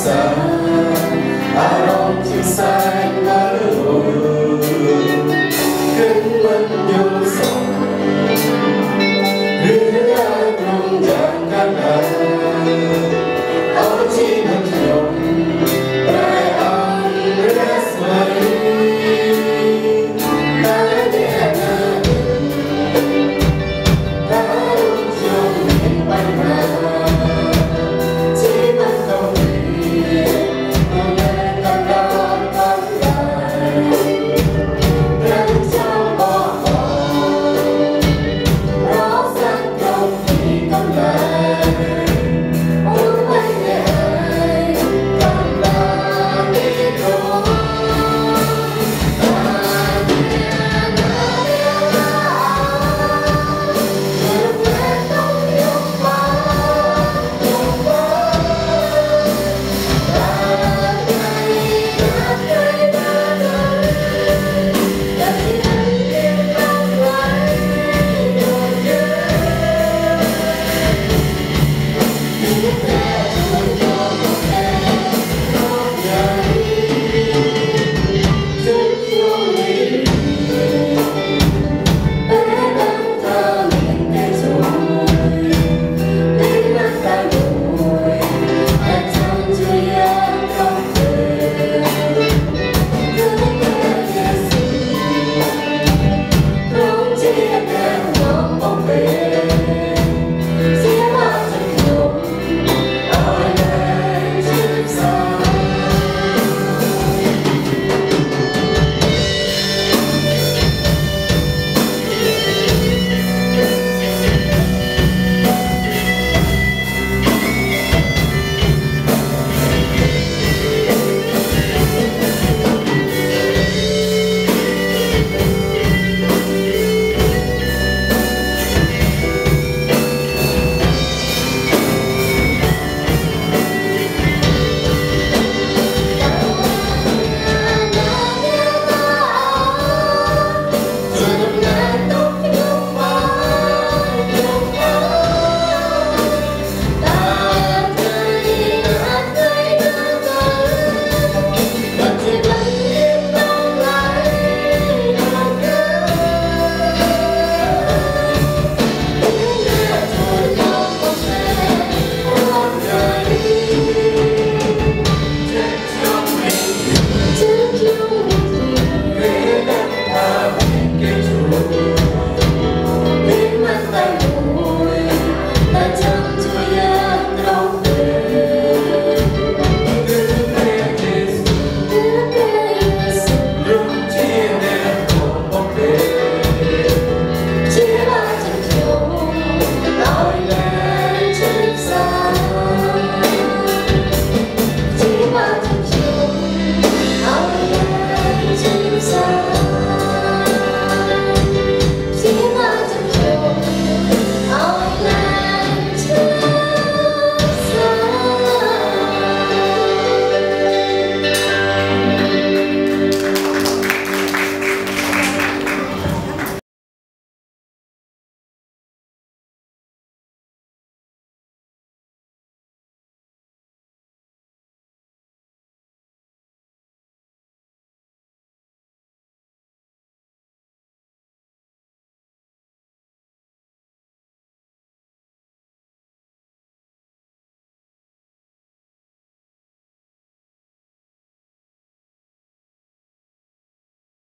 Sir.